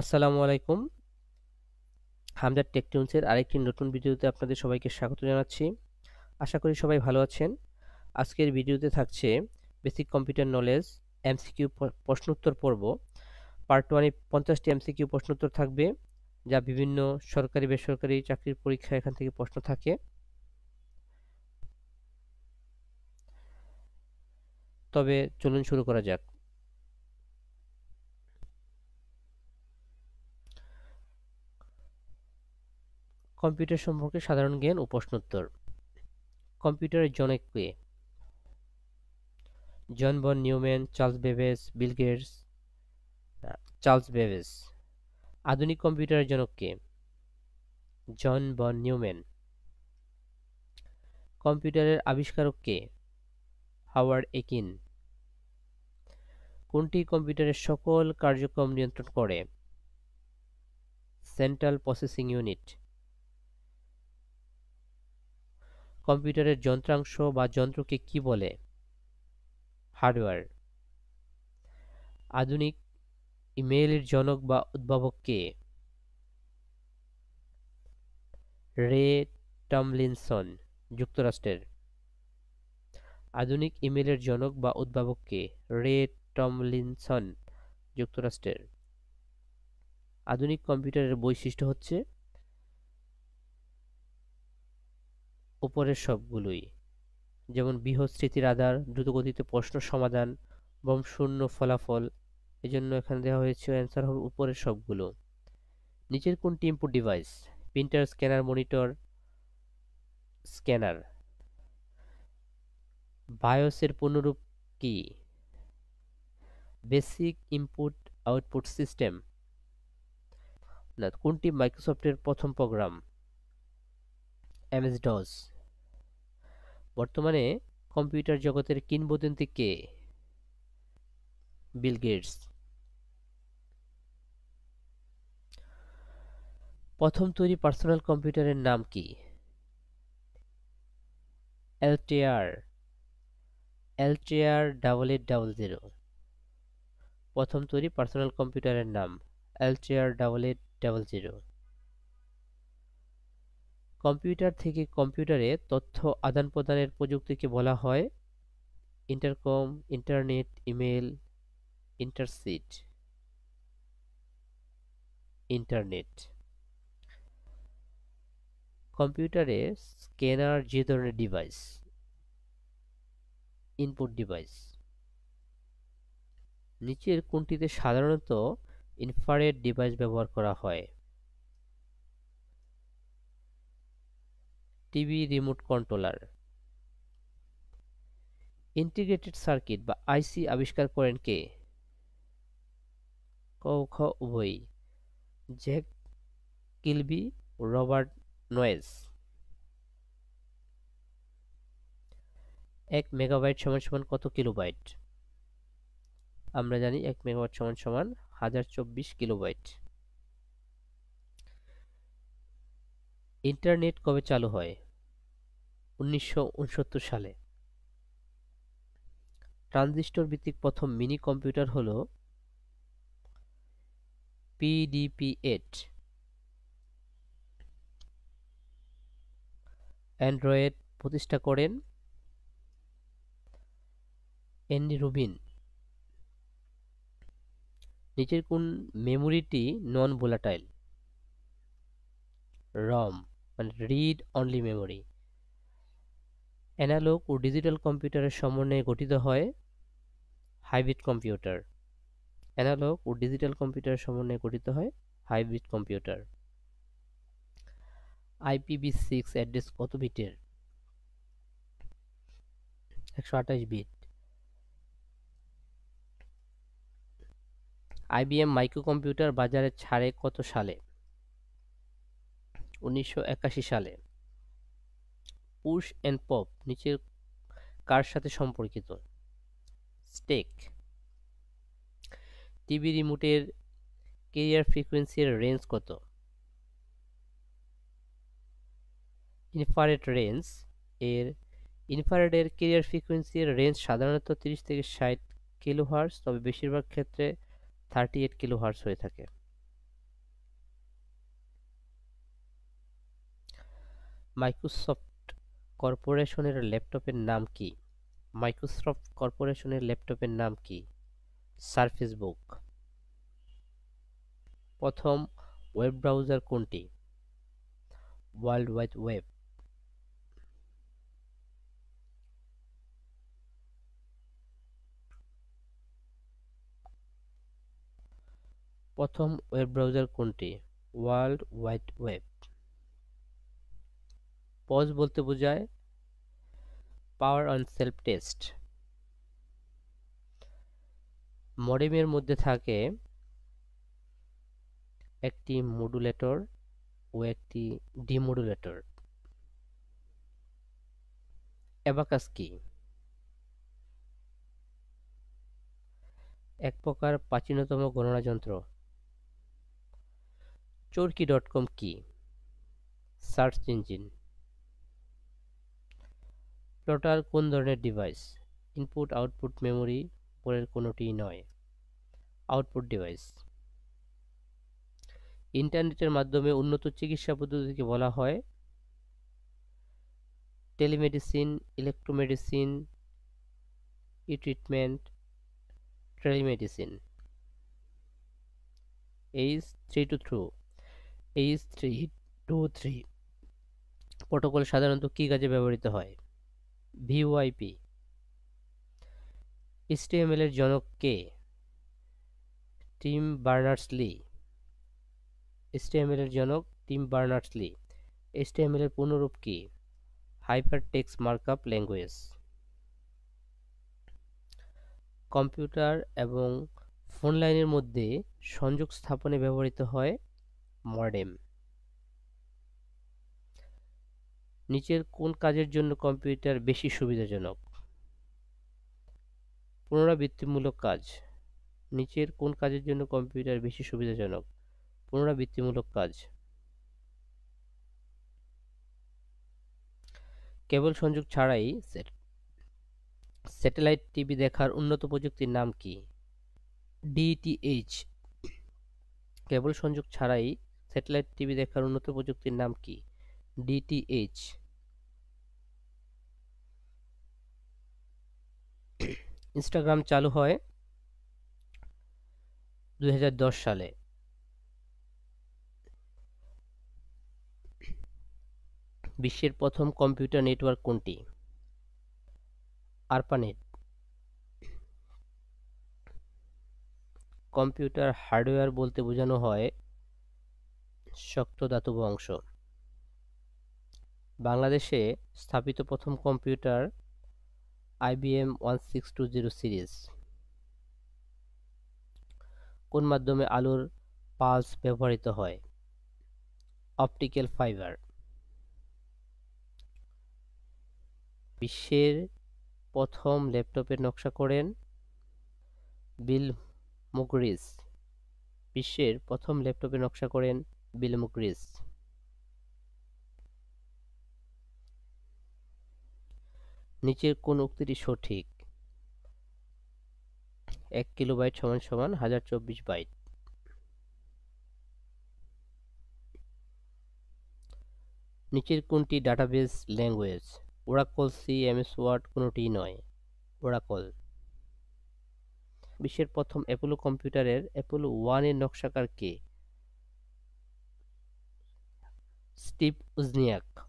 আসসালামু আলাইকুম। হামদার টেকটিউন্সের আরেকটি নতুন ভিডিওতে আপনাদের সবাইকে স্বাগত জানাচ্ছি। আশা করি সবাই ভালো আছেন। আজকের ভিডিওতে থাকছে বেসিক কম্পিউটার নলেজ, এমসিকিউ প্রশ্নোত্তর পর্ব। পার্ট ওয়ানে পঞ্চাশটি এমসিকিউ প্রশ্নোত্তর থাকবে, যা বিভিন্ন সরকারি, বেসরকারি চাকরির পরীক্ষা এখান থেকে প্রশ্ন থাকে। তবে চলুন শুরু করা যাক। কম্পিউটার সম্পর্কে সাধারণ জ্ঞান ও প্রশ্নোত্তর। কম্পিউটারের জনক কে? John von Neumann, Charles Babbage, Bill Gates Charles Babbage. আধুনিক কম্পিউটারের জনক কে? John von Neumann. কম্পিউটারের আবিষ্কারক কে? হাওয়ার্ড একিন। কোনটি কম্পিউটারের সকল কার্যক্রম নিয়ন্ত্রণ করে? Central processing unit. কম্পিউটারের যন্ত্রাংশ বা যন্ত্রকে কি বলে? হার্ডওয়্যার। আধুনিক ইমেইলের জনক বা উদ্ভাবক কে? রে টমলিনসন, যুক্তরাষ্ট্রের। আধুনিক ইমেইলের জনক বা উদ্ভাবক কে? রে টমলিনসন, যুক্তরাষ্ট্রের। আধুনিক কম্পিউটারের বৈশিষ্ট্য হচ্ছে উপরের সবগুলোই। যেমন বৃহৎ স্মৃতির আধার দ্রুতগতিতে প্রশ্ন সমাধান, বম শূন্য ফলাফল, এজন্য এখানে দেওয়া হয়েছে অ্যান্সার হবে উপরের সবগুলো। নিচের কোনটি input device printer scanner monitor scanner বায়োসের পূর্ণরূপ কি? বেসিক ইনপুট আউটপুট সিস্টেম না, কোনটি মাইক্রোসফটের প্রথম প্রোগ্রাম এমএস ডস বর্তমানে কম্পিউটার জগতের কিংবদন্তি কে? Bill Gates. প্রথম তৈরি পার্সোনাল কম্পিউটারের নাম কি? LTR. LTR double eight double zero. প্রথম তৈরি পার্সোনাল কম্পিউটারের নাম LTR double eight double zero. Computer থেকে কম্পিউটারে তথ্য আদান প্রদানের প্রযুক্তিকে বলা হয় ইন্টারকম, ইন্টারনেট ইমেল ইন্টারসিট, ইন্টারনেট। কম্পিউটারে স্ক্যানার যে ধরনের ডিভাইস, ইনপুট ডিভাইস, নিচের কোনটিতে সাধারণত ইনফ্রারেড ডিভাইস ব্যবহার করা হয়। TV remote controller. Integrated circuit বা আইসি আবিষ্কার করেন কে? ক, খ, উভয়ই। Jack Kilby, Robert Noyce. এক মেগাবাইট সমান সমান কত কিলোবাইট? আমরা জানি এক মেগাবাইট সমান সমান হাজার চব্বিশ কিলোবাইট। ইন্টারনেট কবে চালু হয়? উনিশশো উনসত্তর সালে। ট্রানজিস্টর ভিত্তিক প্রথম মিনি কম্পিউটার হল পিডিপি এইট। অ্যান্ড্রয়েড প্রতিষ্ঠা করেন এন্ডি রুবিন। নিচের কোন মেমোরিটি নন ভোলাটাইল রম মানে রিড অনলি মেমোরি অ্যানালগ ও ডিজিটাল কম্পিউটারের সমন্বয়ে গঠিত হয় হাইব্রিড কম্পিউটার অ্যানালগ ও ডিজিটাল কম্পিউটারের সমন্বয়ে গঠিত হয় hybrid computer IPv six address কত বিটের? একশো আঠাশ বিট। আইবিএম মাইক্রো কম্পিউটার বাজারে ছাড়ে কত সালে? উনিশশো একাশি সালে। পুশ এন্ড পপ, নিচের কার সাথে সম্পর্কিত? স্টেক। টিভি রিমোটের কেরিয়ার ফ্রিকোয়েন্সির রেঞ্জ কত? ইনফারেট রেঞ্জ এর ইনফারেডের কেরিয়ার ফ্রিকোয়েন্সির রেঞ্জ সাধারণত 30 থেকে 60 কিলোহার্স তবে বেশিরভাগ ক্ষেত্রে 38 কিলোহার্স হয়ে থাকে। মাইক্রোসফট কর্পোরেশনের ল্যাপটপের নাম কি? মাইক্রোসফট কর্পোরেশনের ল্যাপটপের নাম কি? Surface Book. প্রথম ওয়েব ব্রাউজার কোনটি? World Wide Web. প্রথম ওয়েব ব্রাউজার কোনটি? World Wide Web. পজ বলতে বোঝায় পাওয়ার অন সেলফ টেস্ট মডেমের মধ্যে থাকে একটি মডুলেটর ও একটি ডিমডুলেটর অ্যাবাকাস কি এক প্রকার প্রাচীনতম গণনা যন্ত্র চরকি ডট কম কি সার্চ ইঞ্জিন প্লটার কোন ধরনের ডিভাইস ইনপুট আউটপুট মেমোরি পরের কোনোটিই নয়। আউটপুট ডিভাইস ইন্টারনেটের মাধ্যমে উন্নত চিকিৎসা পদ্ধতিকে বলা হয় telemedicine electromedicine e treatment telemedicine H three two through H three two three protocol সাধারণত কী কাজে ব্যবহৃত হয়? ভিওআইপি এইচটিএমএল এর জনক কে? টিম বার্নার্স-লি এইচটিএমএল এর জনক টিম বার্নার্স-লি এইচটিএমএল এর পূর্ণরূপ কি? হাইপারটেক্সট মার্কআপ ল্যাঙ্গুয়েজ কম্পিউটার এবং ফোন লাইনের মধ্যে সংযোগ স্থাপনে ব্যবহৃত হয় মডেম নিচের কোন কাজের জন্য কম্পিউটার বেশি সুবিধাজনক? পুনরাবৃত্তিমূলক কাজ। নিচের কোন কাজের জন্য কম্পিউটার বেশি সুবিধাজনক? পুনরাবৃত্তিমূলক কাজ। কেবল সংযোগ ছাড়াই স্যাটেলাইট টিভি দেখার উন্নত প্রযুক্তির নাম কি? ডিটিএইচ। কেবল সংযোগ ছাড়াই স্যাটেলাইট টিভি দেখার উন্নত প্রযুক্তির নাম কি? ডিটিএইচ। ইনস্টাগ্রাম চালু হয় দু হাজার দশ সালে। বিশ্বের প্রথম কম্পিউটার নেটওয়ার্ক কোনটি? আরপানেট। কম্পিউটার হার্ডওয়্যার বলতে বোঝানো হয় শক্ত ধাতব অংশ। বাংলাদেশে স্থাপিত প্রথম computer IBM one six two zero series কোন মাধ্যমে আলোর পালস ব্যবহৃত হয়? অপটিক্যাল ফাইবার বিশ্বের প্রথম ল্যাপটপের নকশা করেন বিল মুকরিস বিশ্বের প্রথম ল্যাপটপের নকশা করেন বিল মুকরিস নিচের কোন উক্তিটি সঠিক? এক কিলোবাইট সমান সমান হাজার চব্বিশ বাইট। নিচের কোনটি database language? Oracle C M S Word কোনোটিই নয়। ওরাকল। বিশ্বের প্রথম অ্যাপোলো কম্পিউটারের অ্যাপোলো ওয়ানের নকশাকার কে? স্টিভ উজনিয়াক।